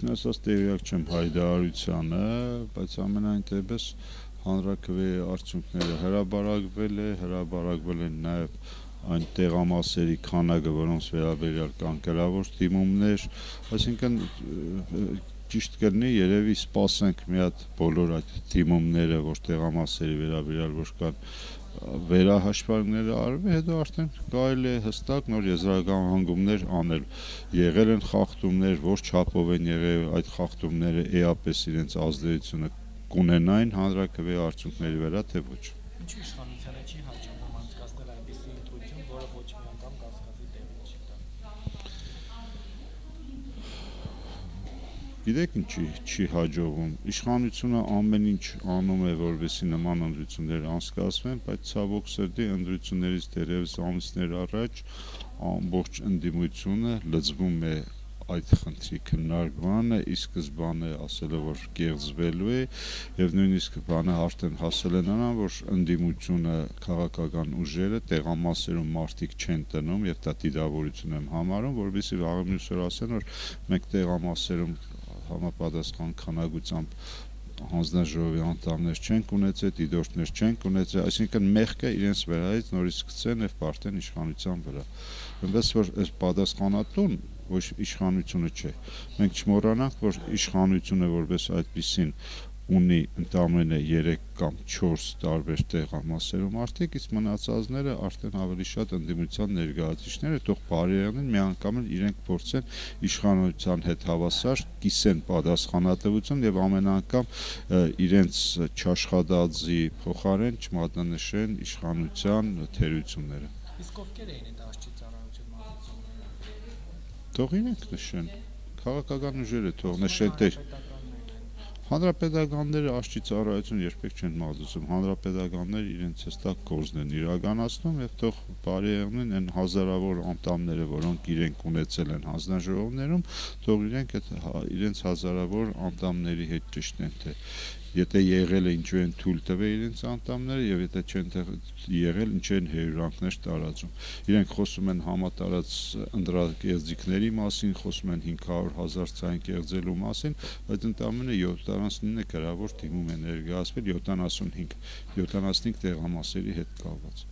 ճիշտն ասած տեղյակ չեմ հայտարարությանը, բայց ամենայն դեպս հանրակրվեի արդյունքները հրաբարակվել է, հրաբարակվել են նաև այն տեղամասերի քանակը, որոնց վերաբերյալ կան գրավոր դիմումներ, այսինքն ճիշտ կլինի երևի սպասենք մի հատ բոլոր այդ դիմումները, որ տեղամասերի վերաբերյալ որ կան վերահաշվարկները արվի, հետո արդեն կարելի է հստակ նոր եզրական հանգումներ անել։ Եղել են խախտումներ, որ չափով են եղել այդ խախտումները էապես իրենց ազդեցությունը կունենային հանրակրվեի արդյունքների վրա, թե ոչ։ Ինչու իշխանությանը չի հաջողվում անցկացնել այնպիսի ընտրություն, որը ոչ մի անգամ կասկածի տեղի չի տա։ Գիտեք ինչի չի հաջողվում։ Իշխանությունը ամեն ինչ անում է, որովհետեւ նման ընտրություններ անցկացվեն, բայց ցավոք սրտի ընտրություններից դերևս ամիսներ առաջ ամբողջ ընդդիմությունը լծվում է այդ խնդրի քննարկմանը ի սկզբանե ասել է որ կեղծվելու է եւ նույնիսկ բանը արդեն հասել են նրան որ ընդդիմությունը քաղաքական ուժերը տեղամասերում մարտիկ չեն տնում եւ դա դիտավորություն եմ համարում որովհետեւ վաղը մյուսը ասեն որ մենք տեղամասերում համապատասխան քանակությամբ հանձնաժողովի անդամներ չենք ունեցել, դիտորդներ չենք ունեցել, այսինքն մեղքը իրենց վրայից նորից գցեն եւ պարտեն իշխանության վրա։ Այնպես որ այս պատասխանատուն ոչ իշխանությունը չէ։ Մենք չմոռանանք, որ իշխանությունը որպես այդպեսին ունի ընդամենը 3 կամ 4 տարբեր տեղամասերում արդյոք իսկ մնացածները արդեն ավելի շատ ընդդիմության ներկայացուցիչները թող բարերյանին միանգամայն իրենք փորձեն իշխանության հետ հավասար կիսեն պատասխանատվություն եւ ամեն անգամ իրենց չաշխատածի փոխարեն չմատնանշեն իշխանության թերությունները իսկ ովքեր էին այդ աշճի ծառայություն մատուցողները թող իրենք նշեն քաղաքական ուժերը թող նշեն թե Հանրապետականները աշճի ծառայություն երբեք չեն մատուցում։ Հանրապետականները իրենց հստակ գործն են իրականացնում եւ թող բարեեղնեն այն հազարավոր անդամները, որոնք իրենք ունեցել են հանձնաժողովներում, թող իրենք այդ հա, իրենց հազարավոր անդամների հետ ճշտեն, թե եթե եղել է ինչու են թույլ տվել իրենց անդամները եւ եթե չեն եղել ինչ են հերրանքներ տարածում իրենք խոսում են համատարած ընդրակերձիկների մասին խոսում են 500.000 ցայն կերձելու մասին բայց ընդամենը 79 գրավոր դիմում է ներկայացվել 75 75 տեղամասերի հետ կապված